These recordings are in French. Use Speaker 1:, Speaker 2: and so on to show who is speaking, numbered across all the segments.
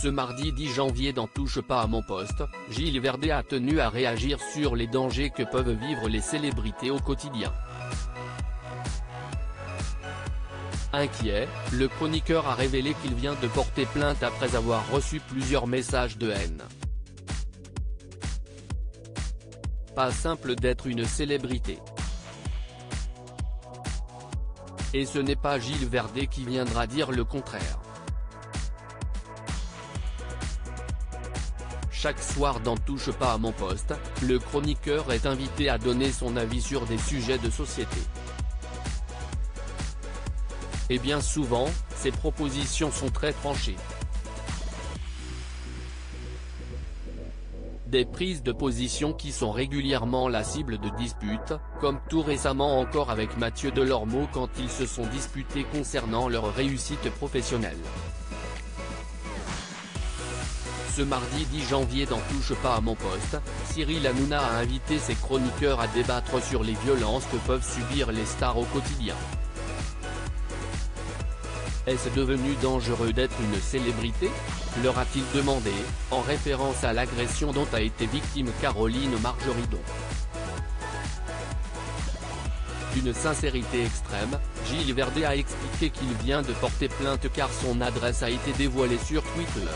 Speaker 1: Ce mardi 10 janvier dans Touche pas à mon poste, Gilles Verdet a tenu à réagir sur les dangers que peuvent vivre les célébrités au quotidien. Inquiet, le chroniqueur a révélé qu'il vient de porter plainte après avoir reçu plusieurs messages de haine. Pas simple d'être une célébrité. Et ce n'est pas Gilles Verdet qui viendra dire le contraire. Chaque soir dans Touche pas à mon poste, le chroniqueur est invité à donner son avis sur des sujets de société. Et bien souvent, ses propositions sont très tranchées. Des prises de position qui sont régulièrement la cible de disputes, comme tout récemment encore avec Mathieu Delormeau quand ils se sont disputés concernant leur réussite professionnelle. Ce mardi 10 janvier dans Touche pas à mon poste, Cyril Hanouna a invité ses chroniqueurs à débattre sur les violences que peuvent subir les stars au quotidien. Est-ce devenu dangereux d'être une célébrité? leur a-t-il demandé, en référence à l'agression dont a été victime Caroline Margeridon. D'une sincérité extrême, Gilles Verdet a expliqué qu'il vient de porter plainte car son adresse a été dévoilée sur Twitter.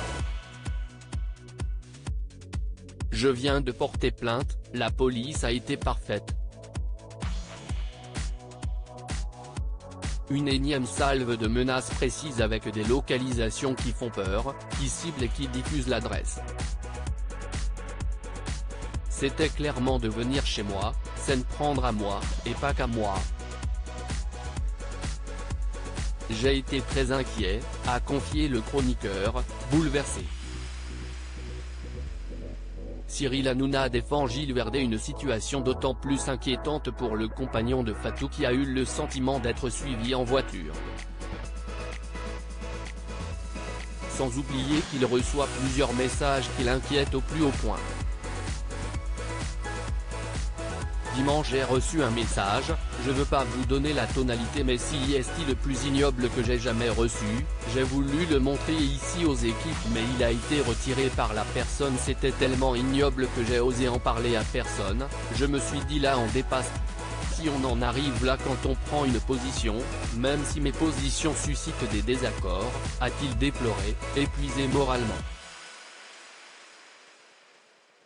Speaker 1: Je viens de porter plainte, la police a été parfaite, Une énième salve de menaces précises avec des localisations qui font peur, qui ciblent et qui diffusent l'adresse. C'était clairement de venir chez moi, s'en prendre à moi, et pas qu'à moi. J'ai été très inquiet, a confié le chroniqueur, bouleversé. Cyril Hanouna défend Gilles Verdet une situation d'autant plus inquiétante pour le compagnon de Fatou qui a eu le sentiment d'être suivi en voiture. Sans oublier qu'il reçoit plusieurs messages qui l'inquiètent au plus haut point. Dimanche j'ai reçu un message, je veux pas vous donner la tonalité mais si est le plus ignoble que j'ai jamais reçu, j'ai voulu le montrer ici aux équipes mais il a été retiré par la personne. C'était tellement ignoble que j'ai osé en parler à personne, je me suis dit là on dépasse. Si on en arrive là quand on prend une position, même si mes positions suscitent des désaccords, a-t-il déploré, épuisé moralement?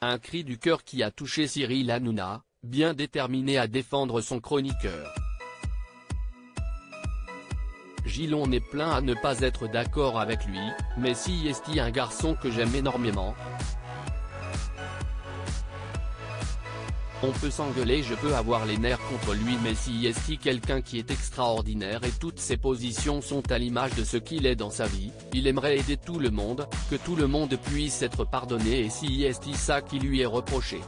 Speaker 1: Un cri du cœur qui a touché Cyril Hanouna, bien déterminé à défendre son chroniqueur. Gilon est plein à ne pas être d'accord avec lui, mais si est un garçon que j'aime énormément? On peut s'engueuler je peux avoir les nerfs contre lui mais si est quelqu'un qui est extraordinaire et toutes ses positions sont à l'image de ce qu'il est dans sa vie, il aimerait aider tout le monde, que tout le monde puisse être pardonné et si est ça qui lui est reproché?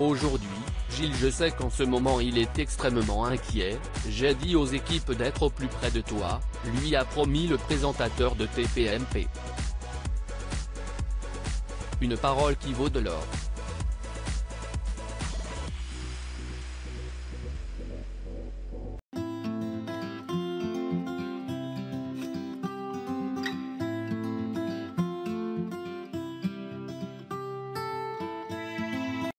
Speaker 1: Aujourd'hui, Gilles je sais qu'en ce moment il est extrêmement inquiet, j'ai dit aux équipes d'être au plus près de toi, lui a promis le présentateur de TPMP. Une parole qui vaut de l'or.